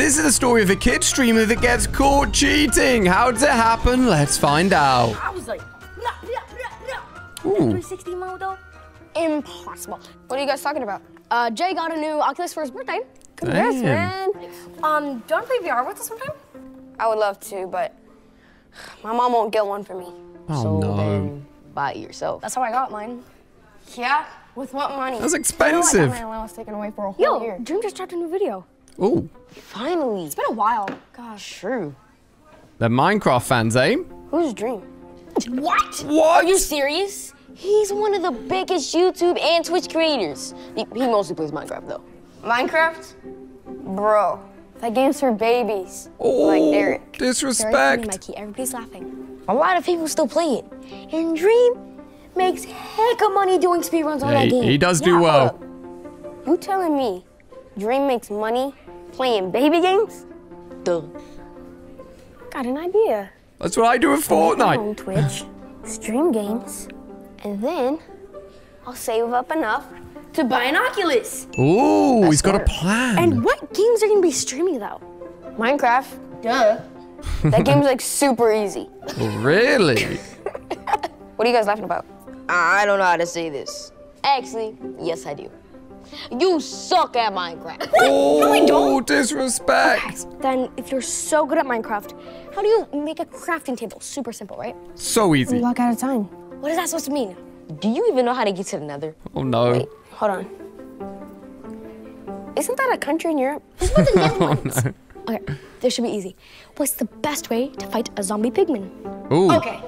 This is the story of a kid streamer that gets caught cheating. How did it happen? Let's find out. I was like, no, no, no, no. 360 mode though, impossible. What are you guys talking about? Uh, Jay got a new Oculus for his birthday. Congrats, Damn. man. Um, do you want to play VR with us sometime? I would love to, but my mom won't get one for me. Oh, so no. then buy it yourself. That's how I got mine. Yeah? With what money? That's You know, expensive. I got my allowance taken away for a whole Yo, year. Dream just dropped a new video. Ooh. Finally. It's been a while. Gosh. True. They're Minecraft fans, eh? Who's Dream? What? What? Are you serious? He's one of the biggest YouTube and Twitch creators. He, he mostly plays Minecraft though. Minecraft? Bro, that game's for babies. Oh, Like Derek. Very funny, disrespect. Mikey. Everybody's laughing. A lot of people still play it. And Dream makes heck of money doing speedruns on that he, game. he does do Yeah, well. hold up. You telling me Dream makes money playing baby games? Duh. Got an idea. That's what I do with Fortnite. own Twitch, stream games, and then I'll save up enough to buy an Oculus. Ooh, he's got a plan. And what games are you gonna be streaming though? Minecraft. Duh. that game's like super easy. really? What are you guys laughing about? I don't know how to say this. Actually, yes, I do. You suck at Minecraft. Oh, disrespect. Then, if you're so good at Minecraft, how do you make a crafting table? Super simple, right? So easy. Block at a time. What is that supposed to mean? Do you even know how to get to the nether? Oh no. Wait, hold on. Isn't that a country in Europe? Oh no. Okay, this should be easy. What's the best way to fight a zombie pigman? Ooh. Okay,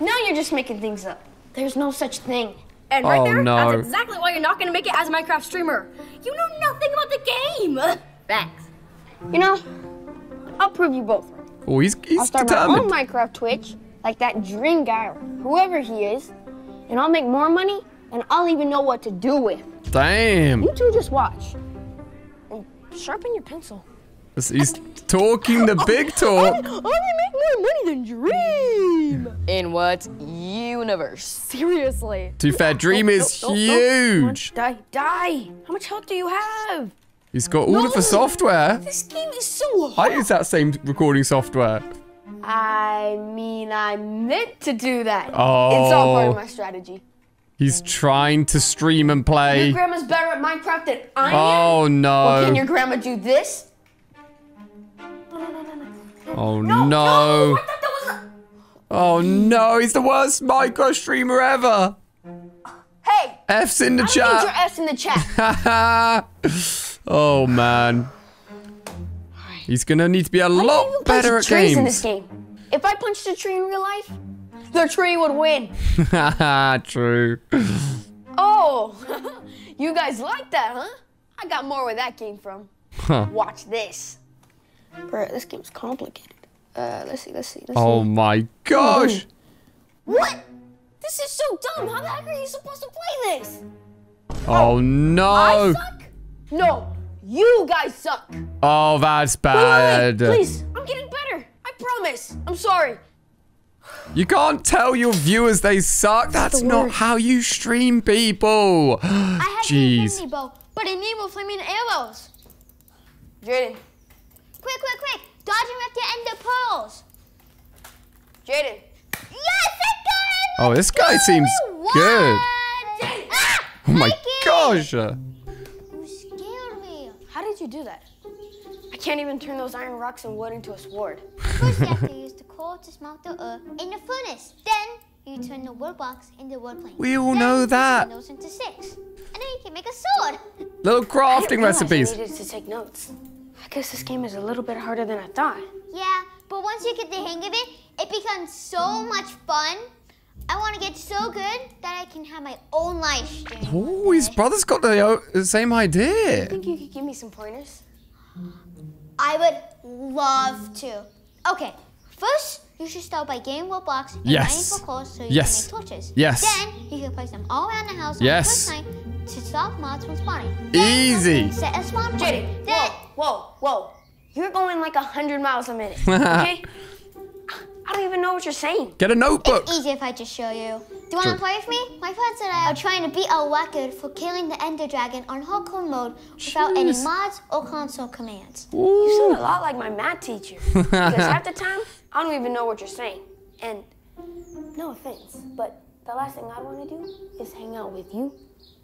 now you're just making things up. There's no such thing. And right Oh, there, no. that's exactly why you're not gonna make it as a Minecraft streamer. You know nothing about the game. Facts. You know, I'll prove you both. wrong. Oh, he's, I'll he's start my own. Minecraft Twitch, like that Dream guy, or whoever he is, and I'll make more money, and I'll even know what to do with. Damn. You two just watch. And sharpen your pencil. He's talking the big talk. I can make more money than Dream. In what universe? Seriously. Too be fair, Dream is huge. Die, die. How much health do you have? He's got all of the software. This game is so hard. I use that same recording software. I mean, I meant to do that. Oh. It's all part of my oh. strategy. He's trying to stream and play. Your grandma's better at Minecraft than I am. Oh Well, can your grandma do this? Oh No, no. I thought that was a... Oh no, he's the worst Minecraft streamer ever. Hey, F's in the I need your chat. S in the chat. oh man. He's gonna need to be a you lot better at trees in this games. game? If I punched a tree in real life, the tree would win. True. Oh, you guys like that, huh? I got more where that came from. Huh. Watch this. Bro, this game's complicated. Uh, let's see, let's see, let's Oh see. my gosh. What? This is so dumb. How the heck are you supposed to play this? Oh I no. suck? No, you guys suck. Oh, that's wait, wait, bad. Please, I'm getting better. I promise. I'm sorry. You can't tell your viewers they suck. That's not worst. how you stream people. I have Jeez. the infinity bow, but I need more flaming arrows. Jaden, Quick, quick, quick! Dodging with your ender pearls. Jaden. Yes, I got it! Oh, this guy seems What? good. Ah, Oh my Mikey! gosh. You scared me. How did you do that? I can't even turn those iron rocks and wood into a sword. First, you have to use the coal to smelt the earth in the furnace. Then, you turn the wood blocks into wood planks. We all Then know you that. turn those into sticks. And then you can make a sword. Little crafting realize recipes. I needed to take notes. I guess this game is a little bit harder than I thought. Yeah, but once you get the hang of it, it becomes so much fun. I want to get so good that I can have my own live stream. Oh, his brother's got the uh, same idea. Think you could give me some pointers? I would love to. Okay, first you should start by getting Roblox and Yes. mining for coal so you Yes. can make torches. Yes. Then you can place them all around the house Yes. on the first night to stop mobs from spawning. Easy. Set a spawn point. Jaden, Then whoa, whoa, whoa. You're going like 100 miles a minute, okay? I don't even know what you're saying. Get a notebook. it's easy if I just show you. Do you want to play with me? My friends and I are trying to beat a record for killing the Ender Dragon on hardcore mode without any mods or console commands. You sound a lot like my math teacher. because half the time, I don't even know what you're saying. And no offense, but the last thing I want to do is hang out with you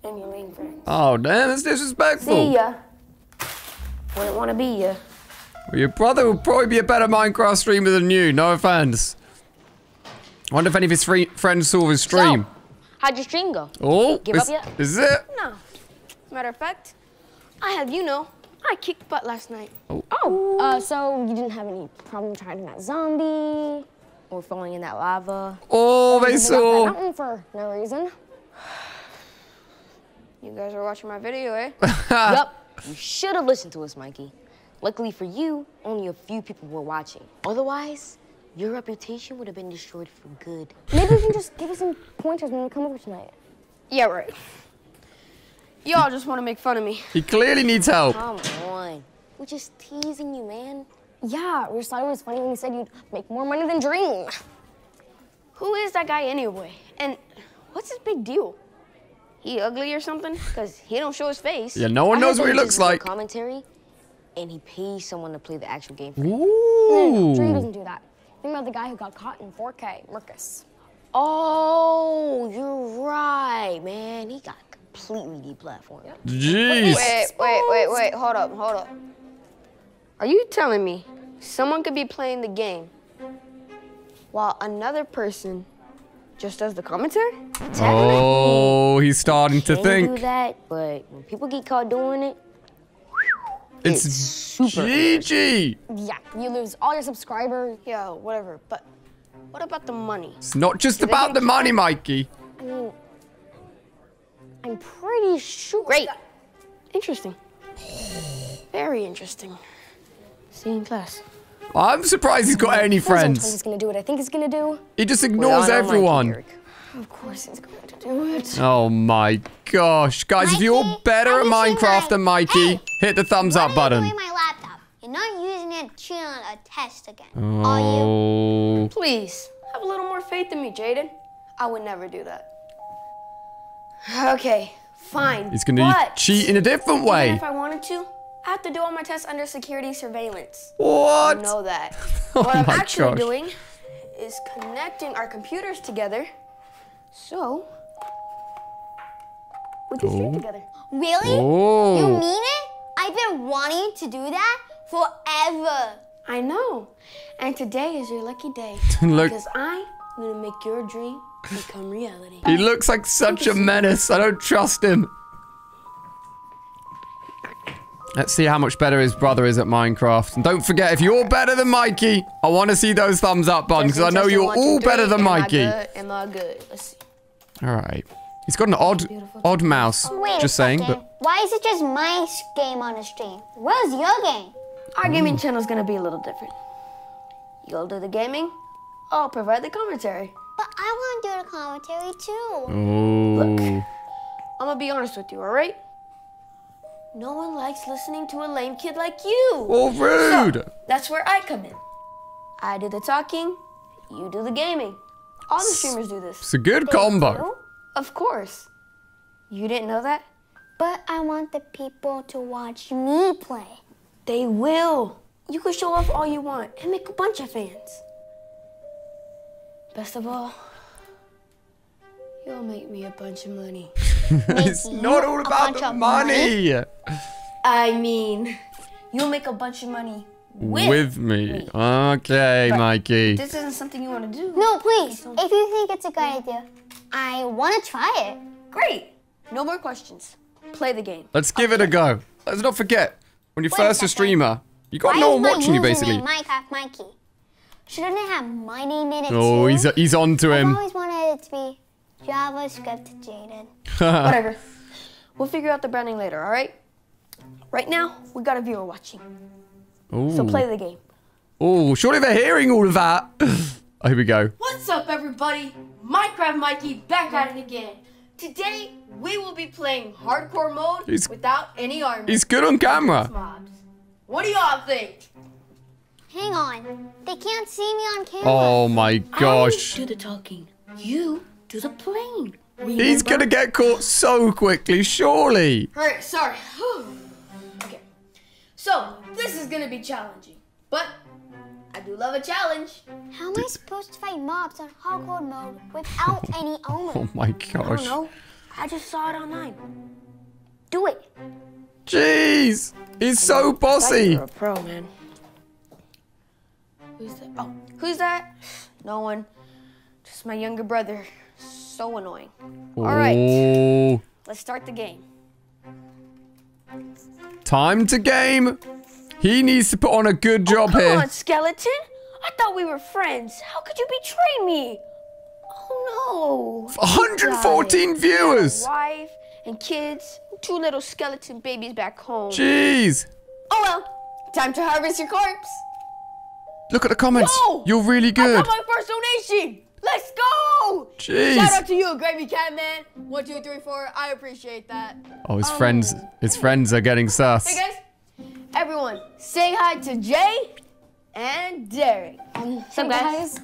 and your lame friends. Oh, damn, that's disrespectful. See ya. Wouldn't want to be ya. Well, your brother will probably be a better Minecraft streamer than you, no offense. I wonder if any of his free friends saw his stream. So, how'd your stream go? oh, give is, up yet? is it? No. Matter of fact, I have you know, I kicked butt last night. Oh, uh, so you didn't have any problem trying that zombie or falling in that lava? Oh, they Moving up that saw. mountain for no reason. You guys are watching my video, eh? yup. You should have listened to us, Mikey. Luckily for you, only a few people were watching. Otherwise, your reputation would have been destroyed for good. Maybe you can just give us some pointers when we come over tonight. Yeah, right. Y'all just want to make fun of me. He clearly needs help. Come on. We're just teasing you, man. Yeah, we just thought it was funny when you said you'd make more money than Dream. Who is that guy anyway? And what's his big deal? He ugly or something? Because he don't show his face. Yeah, no one I knows what he looks like. Commentary, and he pays someone to play the actual game. for him. No, Dream doesn't do that. Think about the guy who got caught in 4K, Marcus. Oh, you're right, man. He got completely deplatformed. Jeez. Wait, wait, wait, wait. Hold up, hold up. Are you telling me someone could be playing the game while another person just as the commentary? Oh, he's starting to Can think. do that, but when people get caught doing it, It's it's super GG. Yeah, you lose all your subscribers. Yeah, whatever. But what about the money? It's not just they about the money, Mikey. I mean, I'm pretty sure. Great. Interesting. Very interesting. See you in class. I'm surprised he's got any Of course I'm told friends. He's gonna do what I think he's gonna do. He just ignores know everyone. Eric. Of course he's going to do it. Oh my gosh. Guys, if you're better at Minecraft than Mikey, Hey, hit the thumbs up are you button. my laptop? You're not using it to cheat on a test again, are you? Oh. Please, have a little more faith in me, Jaden. I would never do that. Okay, fine. He's gonna but cheat in a different even way. if I wanted to, I have to do all my tests under security surveillance. What? I know that. Oh what I'm actually gosh. doing is connecting our computers together so we can stream oh. together. Really? Oh. You Oh. mean it? I've been wanting to do that forever. I know. And today is your lucky day. Look. Because I'm going to make your dream become reality. He looks like such a menace. I don't trust him. Let's see how much better his brother is at Minecraft. And don't forget, if you're better than Mikey, I want to see those thumbs up buttons because I know you're one, two, all better than Mikey. Am I good? Let's see. All right. He's got an odd, odd mouse. Oh, wait just saying, but Why is it just my game on the stream? Where's your game? Our gaming channel is going to be a little different. You'll do the gaming, I'll provide the commentary. But I want to do the commentary too. oh, I'm going to be honest with you, all right? No one likes listening to a lame kid like you. oh, rude. That's where I come in. I do the talking, you do the gaming. All the streamers do this. It's a good combo. Of course. You didn't know that? But I want the people to watch me play. They will. You can show off all you want and make a bunch of fans. Best of all, you'll make me a bunch of money. It's not all about the of money. I mean, you'll make a bunch of money with, With me. Okay, But- Mikey. This isn't something you want to do. No, please. If you think it's a good idea, I want to try it. Great. No more questions. Play the game. Let's give it a go. Let's not forget, when you're Wait first a second. streamer, you got Why no one watching you, username basically. Minecraft Mikey. Shouldn't it have my name in it Oh, too? he's he's on to him. I've always wanted it to be JavaScript Jaden. Whatever. We'll figure out the branding later, all right? Right now, we got a viewer watching. So play the game. Oh, surely they're hearing all of that. oh, here we go. What's up, everybody? Minecraft Mikey back at it again. Today, we will be playing hardcore mode He's- without any armor. He's good on camera. mobs. What do y'all think? Hang on. They can't see me on camera. Oh my gosh. I do the talking. You to the plane. He's gonna get caught so quickly, surely. Alright, sorry. okay. So, this is gonna be challenging. But I do love a challenge. How am I supposed to fight mobs on hardcore mode without any armor? Oh my I don't gosh. know. I just saw it online. Do it. Jeez. He's so bossy. You're a pro, man. Who's that? Oh, who's that? No one. Just my younger brother. So annoying. All right, Oh. let's start the game. Time to game. He needs to put on a good oh, job Come here. on, skeleton. I thought we were friends. How could you betray me? Oh no. 114 viewers. Wife and kids, two little skeleton babies back home. Jeez. Oh well, time to harvest your corpse. Look at the comments. Whoa! You're really good. I got my first donation. Let's go! Jeez. Shout out to you, Gravy Cat Man. One, two, three, four. I appreciate that. Oh, his friends. His friends are getting sus. Hey guys, everyone, say hi to Jay and Derek. Um, Some guys.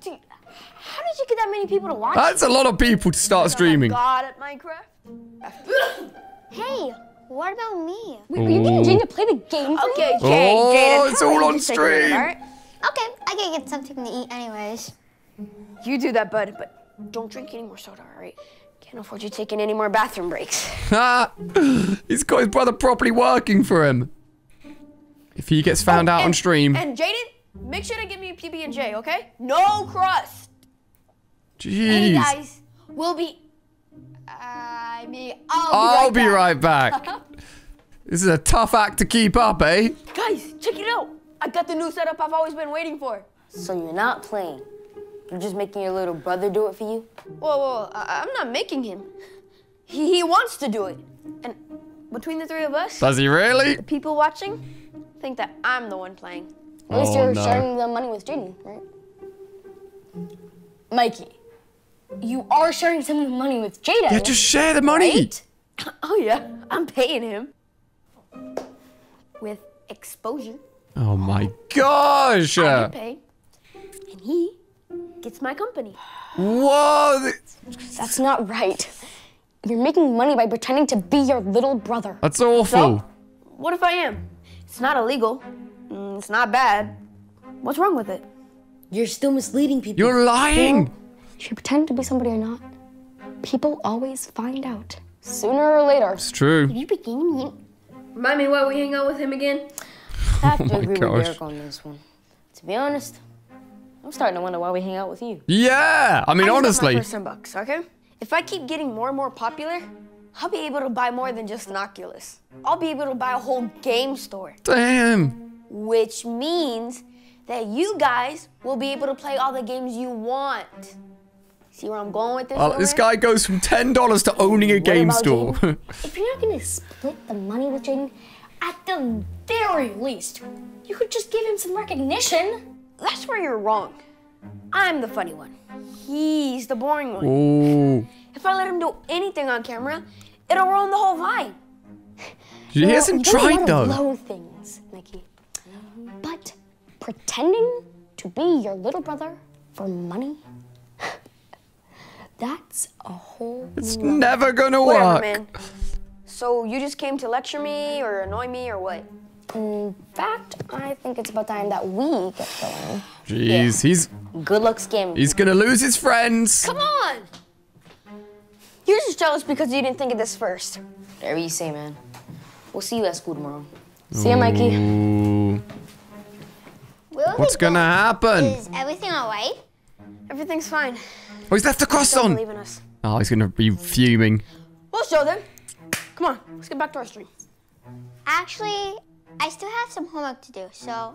Dude, how did you get that many people to watch? That's a lot of people to start streaming. God at Minecraft. Hey, what about me? Wait, are you getting Jaden to play the game for Okay, you? Jay, Oh, Jaden, it's all on just take a minute, stream. Okay, I gotta get something to eat anyways. You do that, bud, but don't drink any more soda, all right? Can't afford you taking any more bathroom breaks. Ha! He's got his brother properly working for him. If he gets found out on stream. And Jaden, make sure to give me PB and J, okay? No crust. Jeez. Hey guys, we'll be. I mean, I'll, I'll be be right right back. This is a tough act to keep up, eh? Guys, check it out. I got the new setup I've always been waiting for. So you're not playing. You're just making your little brother do it for you? Whoa, whoa, I- I'm not making him. He, he wants to do it. And between the three of us, Does he really? people watching think that I'm the one playing. At least Oh, you're no. sharing the money with Jaden, right? Mikey. You are sharing some of the money with Jaden. Yeah, just share the money. Right? Oh, yeah, I'm paying him. With exposure, Oh my gosh. I get paid. And he gets my company. Whoa. th- That's not right. You're making money by pretending to be your little brother. That's awful. What if I am? It's not illegal. Mm, It's not bad. What's wrong with it? You're still misleading people. You're lying. If you pretend to be somebody or not, people always find out. Sooner or later. It's true. You became you. Remind me why we hang out with him again? I have to Oh my agree gosh. with Derek on this one. To be honest, I'm starting to wonder why we hang out with you. Yeah. I mean, I my honestly. first 10 bucks, okay? If I keep getting more and more popular, I'll be able to buy more than just an Oculus. I'll be able to buy a whole game store, Damn. which means that you guys will be able to play all the games you want. See where I'm going with this? Well, this guy goes from $10 to owning a game store. If you're not gonna split the money with Jaden, at the very least, you could just give him some recognition. That's where you're wrong. I'm the funny one. He's the boring one. Ooh. If I let him do anything on camera, it'll ruin the whole vibe. He hasn't tried though. blow things, Mikey. But pretending to be your little brother for money, that's a whole It's never gonna Whatever, work. man. So you just came to lecture me or annoy me or what? In fact, I think it's about time that we get going. Jeez, he's Good luck Skim. he's gonna lose his friends. Come on! You're just jealous because you didn't think of this first. Whatever you say, man. We'll see you at school tomorrow. See ya, Mikey. Ooh. What's gonna going? happen? Is everything alright? Everything's fine. Oh, he's left the cross Don't on. believe in us. Oh, he's gonna be fuming. We'll show them. Come on, let's get back to our stream. Actually, I still have some homework to do, so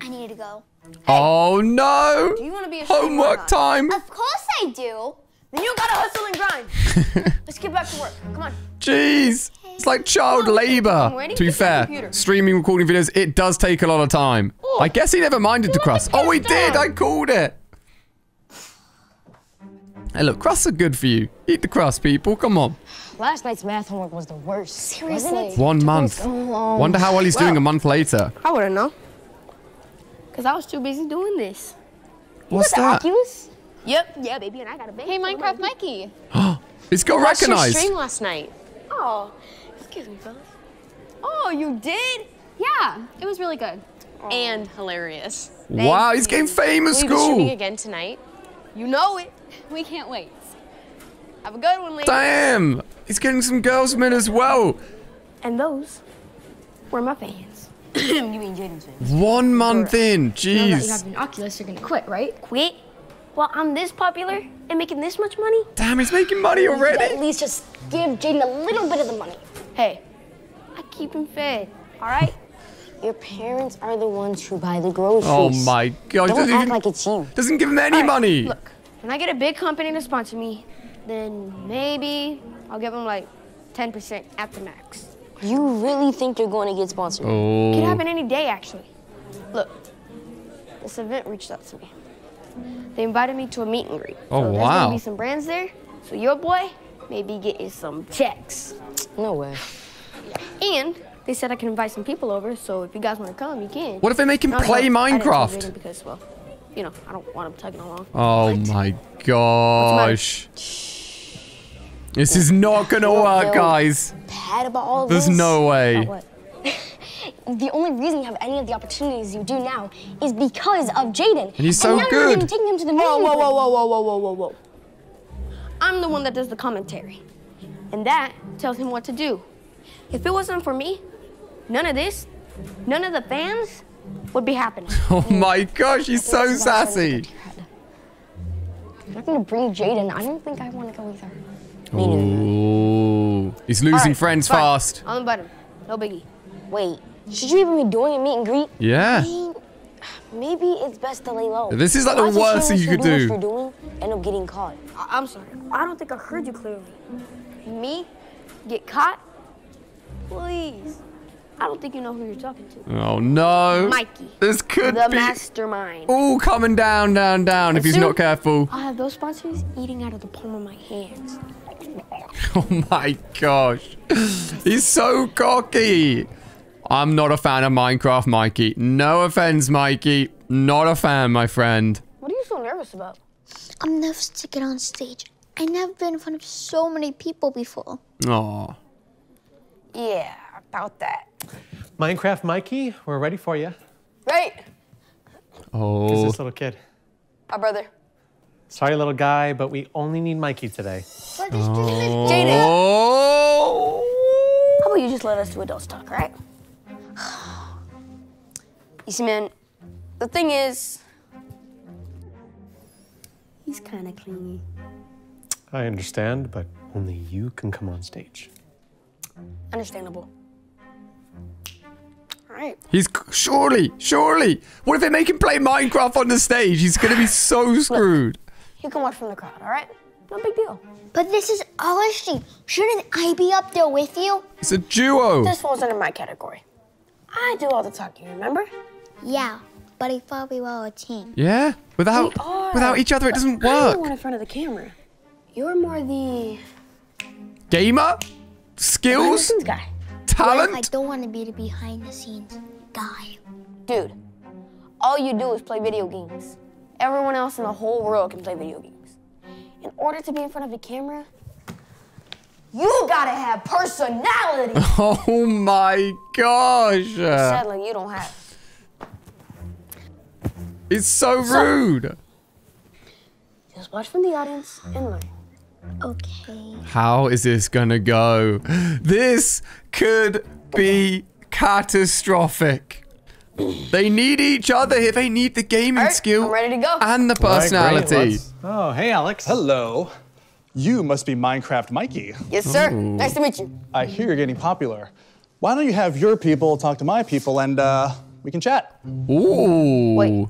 I need to go. Oh no! Do you want to be a Homework time. Of course I do. Then you gotta hustle and grind. let's get back to work. Come on. Jeez. It's like child I'm labor. To be fair, streaming, recording videos, it does take a lot of time. I guess he never minded the let crust. Oh, he did. down. I called it. Hey, look, crusts are good for you. Eat the crust, people. Come on. Last night's math homework was the worst. Seriously. One month. Wonder how well he's doing a month later. I wouldn't know. Because I was too busy doing this. What's The that? Oculus? Yep, yeah, baby, and I got a big. Hey, Minecraft Mikey. It's got Watched your recognized. stream last night. Oh, excuse me, fellas. Oh, you did? Yeah, it was really good. And hilarious. Wow, he's getting famous, at Will you be again tonight? You know it. We can't wait. Have a good one, lady. Damn, he's getting some girls men as well. And those were my fans. you mean Jaden's fans? One month in, Now that you jeez. have an Oculus, you're gonna quit, right? Quit? Well, I'm this popular and making this much money? Damn, he's making money already. At least just give Jaden a little bit of the money. Hey, I keep him fed, all right? Your parents are the ones who buy the groceries. Oh my god, Don't doesn't act even, like it's you. doesn't give him any All right, money. Look, when I get a big company to sponsor me, then maybe I'll give them like 10% at the max. You really think you're going to get sponsored? Oh. Could happen any day, actually. Look, this event reached out to me. They invited me to a meet and greet. Oh, so There's wow. gonna be some brands there, so your boy may be getting some checks. No way. And they said I can invite some people over, so if you guys want to come, you can. what if they make him No, no, play I didn't tell Minecraft? Because, well, you know, I don't want him tugging along. Oh my gosh. This is not gonna work, guys. Bad all There's this? no oh, way. The only reason you have any of the opportunities you do now is because of Jaden. And he's so now You're good. taking him to the Whoa, whoa, whoa, whoa, whoa, whoa, whoa, whoa, whoa. I'm the one that does the commentary. And that tells him what to do. If it wasn't for me, none of this, none of the fans would be happening. Oh my gosh, he's so That's about something sassy. to your head. I'm not gonna bring Jaden. I don't think I want to go either. Me. Ooh, he's losing Alright, friends fine. fast. I'll invite him. No biggie. Wait, should you even be doing a meet and greet? Yeah. I mean, maybe it's best to lay low. This is like the worst thing you could do. What you're doing, end up getting caught. I- I'm sorry. I don't think I heard you clearly. Me? Get caught? Please. I don't think you know who you're talking to. Oh no. Mikey. This could The be the mastermind. Oh, coming down, down, down if he's not careful. I'll have those sponsors eating out of the palm of my hands. Oh my gosh. He's so cocky. I'm not a fan of Minecraft, Mikey. No offense, Mikey. Not a fan, my friend. What are you so nervous about? I'm nervous to get on stage. I've never been in front of so many people before. Aw. Yeah, about that. Minecraft Mikey, we're ready for you. Right. Who's Oh. this little kid? My brother. Sorry, little guy, but we only need Mikey today. But this stream is Jaden. Oh. How about you just let us do adults talk, right? You see, man, the thing is, he's kind of clingy. I understand, but only you can come on stage. Understandable. All right. He's surely, surely. What if they make him play Minecraft on the stage? He's gonna be so screwed. You can watch from the crowd, all right? No big deal. But this is our stream. Shouldn't I be up there with you? It's a duo. This falls under my category. I do all the talking, remember? Yeah, but I thought we were a team. Yeah. Without without each other, it doesn't work. I'm the work. one in front of the camera. You're more the Gamer, skills, guy. What if I don't want to be the behind the scenes guy? Dude, all you do is play video games. Everyone else in the whole world can play video games. In order to be in front of the camera, you gotta have personality. Oh my gosh. Sadly, you don't have. It's so rude. Just watch from the audience and learn. Okay. How is this gonna go? This could be catastrophic. They need each other here. They need the gaming Alright, skill I'm ready to go. and the All right, personality. let's- Oh, hey, Alex. Hello. You must be Minecraft Mikey. Yes, sir. Nice to meet you. I hear you're getting popular. Why don't you have your people talk to my people and uh, we can chat? Ooh. Wait.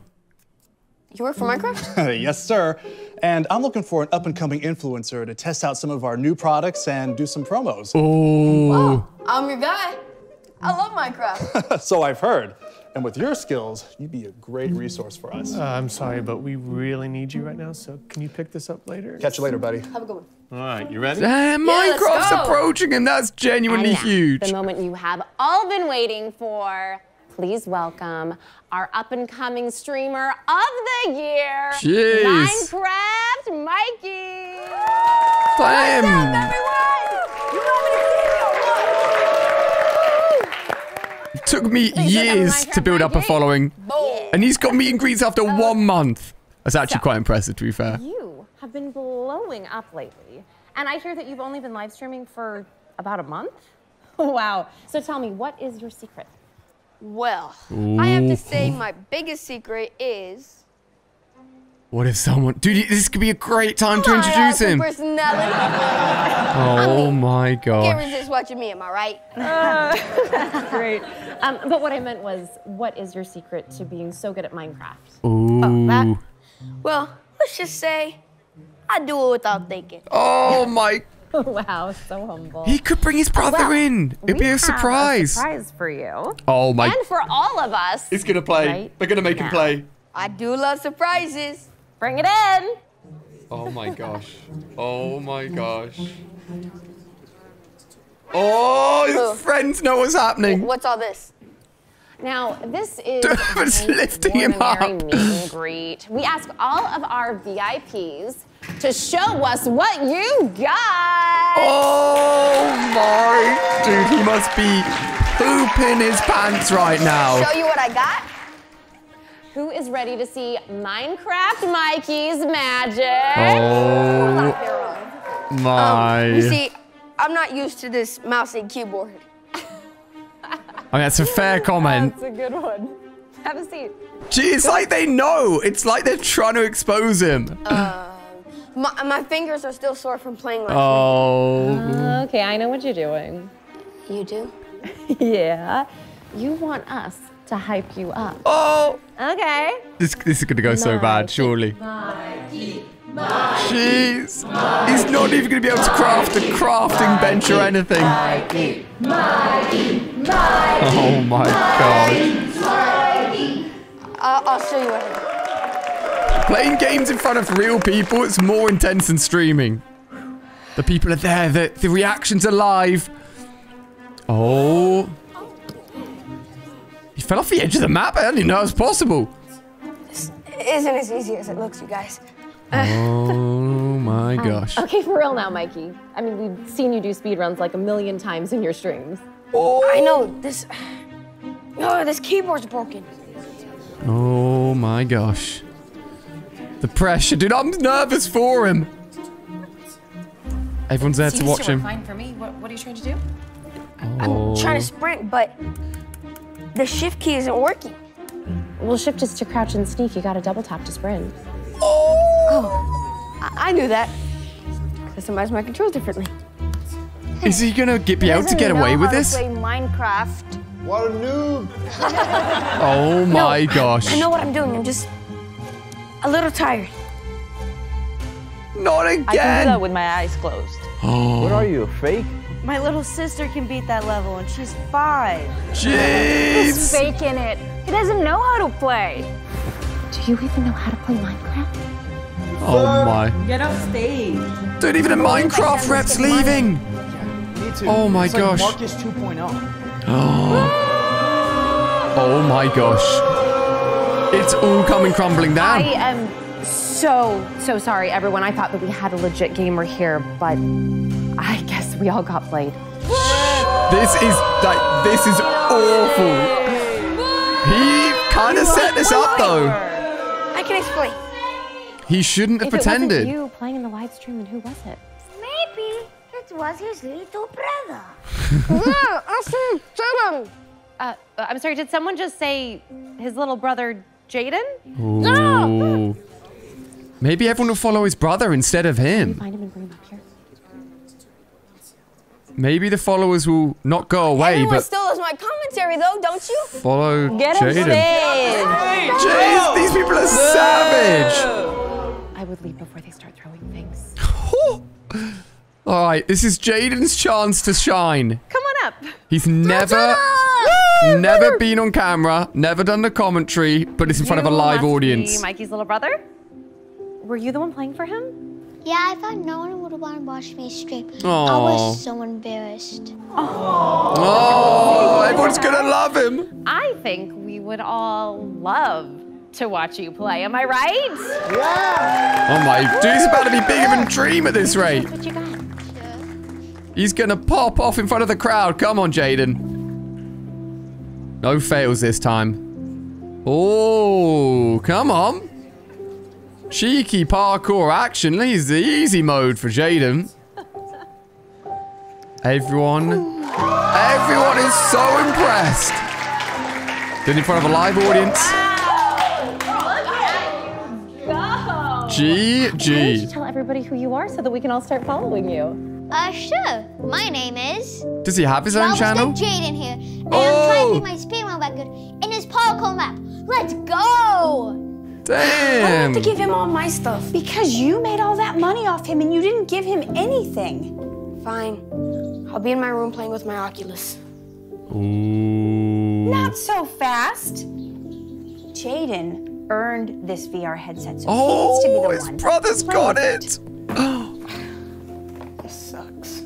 You work for Minecraft? yes, sir. And I'm looking for an up and coming influencer to test out some of our new products and do some promos. Ooh. I'm your guy. I love Minecraft. so I've heard. And with your skills, you'd be a great resource for us. Uh, I'm sorry, but we really need you right now, so can you pick this up later? Catch you later, buddy. Have a good one. All right, you ready? Damn, let's Minecraft's go. approaching and That's genuinely And now, huge. The moment you have all been waiting for. Please welcome our up and coming streamer of the year, Jeez. Minecraft Mikey! Damn. It took me years to build up a following. And he's got meet and greets after oh. one month. That's actually quite impressive, to be fair. You have been blowing up lately. And I hear that you've only been live streaming for about a month? wow. So tell me, what is your secret? Well, I have to say my biggest secret is What if someone... Dude, this could be a great time to introduce him. personality. Oh my god! Can't gosh. resist watching me, am I right? Great. Um, but what I meant was, what is your secret to being so good at Minecraft? Ooh. Well, let's just say I do it without thinking. Oh my... wow, so humble. He could bring his brother Well, in. It'd be a have surprise. surprise for you. Oh my... And for all of us. He's gonna play. Right They're gonna make him play. I do love surprises. Bring it in. Oh my gosh. Oh my gosh. Oh, his Ugh. friends know what's happening. What's all this? Now, this is It's an lifting him up. ordinary meet and greet. We ask all of our VIPs to show us what you got. Oh my. Dude, he must be pooping his pants right now. Show you what I got? Who is ready to see Minecraft Mikey's magic? Oh, oh. my. You see, I'm not used to this mouse and keyboard. I mean, that's a fair comment. That's a good one. Have a seat. Gee, it's like they know. It's like they're trying to expose him. Uh, my, my fingers are still sore from playing last Oh. Okay, I know what you're doing. You do? yeah. You want us to hype you up. Oh. Okay. This, this is gonna go so bad, surely. Jeez. He's not even gonna be able to craft a crafting bench or anything. Oh my god. I'll, I'll show you what Playing games in front of real people, it's more intense than streaming. The people are there, the, the reactions are live. Oh. He fell off the edge of the map. I didn't even know it was possible. isn't as easy as it looks, you guys. Oh my um, gosh. Okay, for real now, Mikey. I mean, we've seen you do speedruns like a million times in your streams. Oh. I know oh. this. Oh, this keyboard's broken. Oh my gosh. The pressure, dude. I'm nervous for him. Everyone's there to watch work him. Fine for me. What, what are you trying to do? Oh. I'm trying to sprint, but the shift key isn't working. Well, shift is to crouch and sneak. You gotta double tap to sprint. Oh, I, I knew that. Customize my controls differently. Is he gonna get, be able to Doesn't get know away with how to this? Play Minecraft. What a noob! Oh my gosh. I know what I'm doing. I'm just a little tired. Not again! I can do again. that with my eyes closed. Oh. What are you, a fake? My little sister can beat that level, and she's five. Jeez! He's Jeez. faking it. He doesn't know how to play. Do you even know how to play Minecraft? Oh my. Get off stage. Dude, even a Minecraft rep's leaving. Me too. Oh my it's gosh. Like Marcus 2.0. Oh my gosh. It's all coming crumbling down. I am so, so sorry, everyone. I thought that we had a legit gamer here, but I guess we all got played. This is like this is awful. He kind of set this up though. I can explain. He shouldn't have If it wasn't pretended. you playing in the live stream, then who was it? Maybe it was his little brother. yeah, I see Jaden. Uh, uh, I'm sorry, did someone just say his little brother Jaden? Ooh. Maybe everyone will follow his brother instead of him. Find him and bring him up here. Maybe the followers will not go away, Everyone but still loves my commentary, though, don't you? follow Get him Jaden. stage. Jeez, these people are savage. All right, this is Jaden's chance to shine. Come on up. He's never, never been on camera, never done the commentary, but it's in front of a live audience. Mikey's little brother? Were you the one playing for him? Yeah, I thought no one would want to watch me stream. I was so embarrassed. Oh, everyone's gonna love him. I think we would all love to watch you play. Am I right? Yeah. Oh my, dude, he's about to be bigger than Dream at this rate. What you got? He's gonna pop off in front of the crowd. Come on, Jaden. No fails this time. Oh, come on. Cheeky parkour action. Leaves the easy mode for Jaden. Everyone, everyone is so impressed. Did in front of a live audience. GG. you tell everybody who you are so that we can all start following you? Uh, sure. My name is Does he have his own channel? Jaden here, and Oh. I'm trying to my speedrun record in his parkour map. Let's go! Damn. I have to give him all my stuff. Because you made all that money off him and you didn't give him anything. Fine. I'll be in my room playing with my Oculus. Ooh. Not so fast. Jaden earned this VR headset, so he Oh, needs to be the oh, his one. brother's to play got with it. This sucks.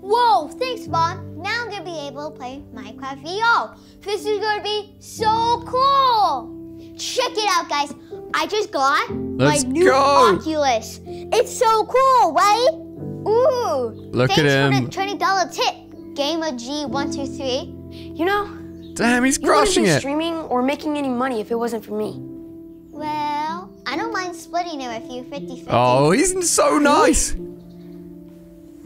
Whoa, thanks, Mom. Now I'm gonna be able to play Minecraft VR. This is gonna be so cool. Check it out, guys. I just got Let's my new go. Oculus. It's so cool, right? Ooh. Look at thanks him. for the twenty dollar tip, Gamer G one two three. You know, Damn, he's you wouldn't crushing be it. streaming or making any money if it wasn't for me. Splitting it with you 50 Oh, he's so nice.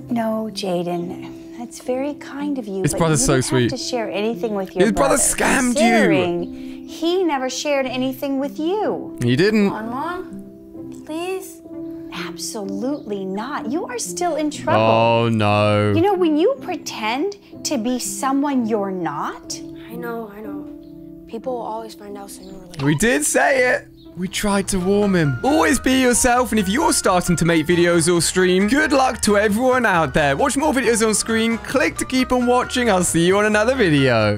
No, Jaden. That's very kind of you. His but brother's you so don't sweet. Have to share anything with your His brother scammed you. He never shared anything with you. He didn't. On, Mom, please. Absolutely not. You are still in trouble. Oh no. You know, when you pretend to be someone you're not, I know, I know. People will always find out sooner or later. We did say it. We tried to warm him. Always be yourself, and if you're starting to make videos or stream, good luck to everyone out there. Watch more videos on screen, click to keep on watching. I'll see you on another video.